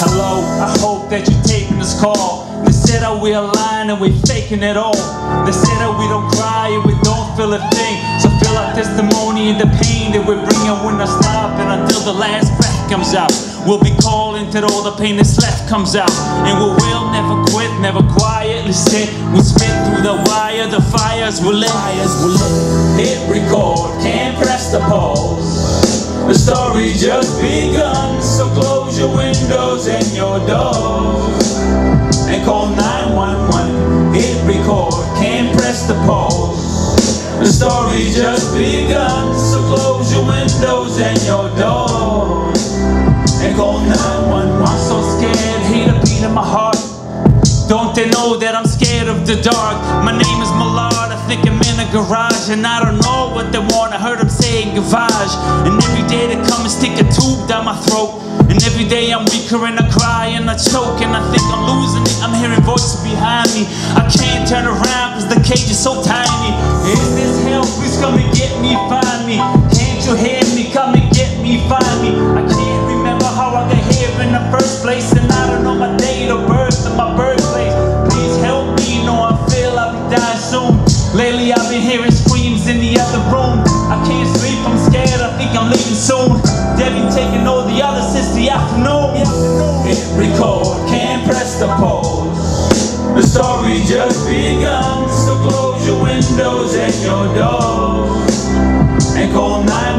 Hello, I hope that you're taking this call. They said that we're lying and we're faking it all. They said that we don't cry and we don't feel a thing. So feel our testimony and the pain that we're bringing. We're not stopping until the last breath comes out. We'll be calling till all the pain that's left comes out. And we will never quit, never quietly sit. We spit through the wire, the fires will lit. Fires will lit. Hit record, The story just begun, so close your windows and your doors. And call 911, hit record, can't press the pause. The story just begun, so close your windows and your doors. And call 911. I'm so scared, hate a beat in my heart. Don't they know that I'm scared of the dark? My name is Mallard, think I'm in a garage And I don't know what they want, I heard them saying gavage And every day they come and stick a tube down my throat. And every day I'm weaker and I cry and I choke And I think I'm losing it, I'm hearing voices behind me. I can't turn around cause the cage is so tiny. Is this hell? Please come and get me, find me. Can't you hear me? Come and get me, find me. I can't remember how I got here in the first place soon Debbie taking all the others since the afternoon Hit record, can't press the pause. The story just begun, so close your windows and your doors. And call 911,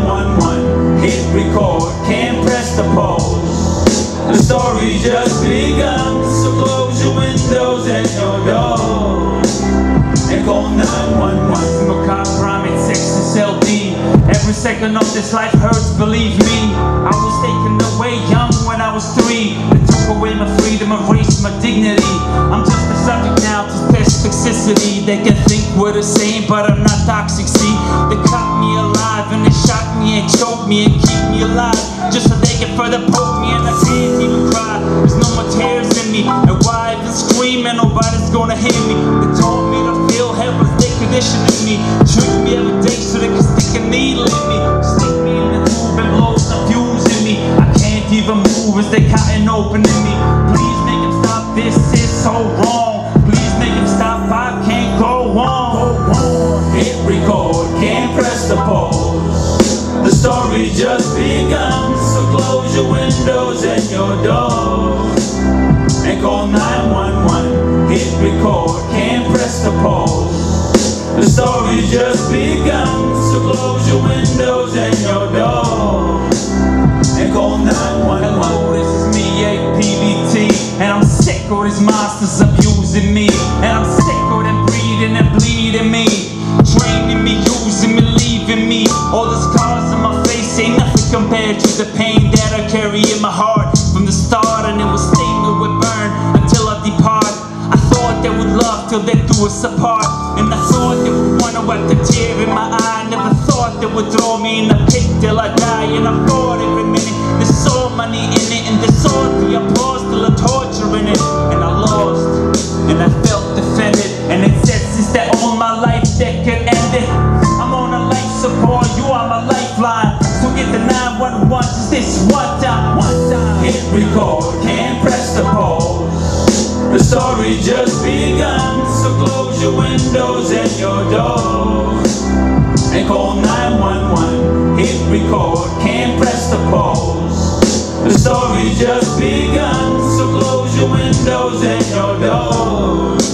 second of this life hurts, believe me. I was taken away young when I was three. They took away my freedom, erased my dignity. I'm just a subject now to test toxicity They can think we're the same, but I'm not toxic, see? They cut me alive and they shot me and choked me and keep me alive. Just so they can further poke me and I can't even cry. There's no more tears in me. And why even scream and nobody's gonna hear me. They told me to they conditioning me. Trick me every day so they can stick a needle in me. Stick me in the tube and blow some fuse in me. I can't even move as they cutting open in me. Please make him stop, this is so wrong. Please make him stop, I can't go on. Hit record, can't press the pause. The story just begun, so close your windows and your doors. And call 911, hit record, story just begun, so close your windows and your doors. And call 911. Hello, this is me, APBT And I'm sick of these monsters abusing me. And I'm sick of them breathing and bleeding me. Training me, using me, leaving me. All the scars on my face ain't nothing compared to the pain that I carry in my heart. From the start and it will sting, it will burn until I depart. I thought they would love till they threw us apart And I thought they would wanna wipe the tear in my eye. Never thought they would throw me in a pit till I die. And I thought every minute there's so money in it. And they saw the applause till the torture in it. And I lost, and I felt defended. And it said since they own my life they could end it? I'm on a life support, you are my lifeline. So get the 911 just this one time, one time Hit record, can't press the pause. The story just begun, so close your windows and your doors. And call 911, hit record, can't press the pause. The story just begun, so close your windows and your doors.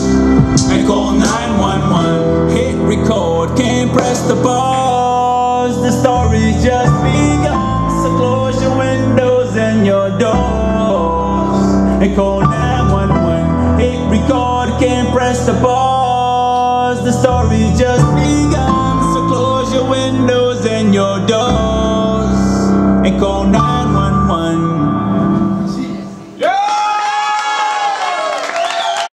And call 911, hit record, can't press the pause. The story just begun, so close your windows and your doors. And call 911, the pause. The story just begun, so close your windows and your doors. And call 911.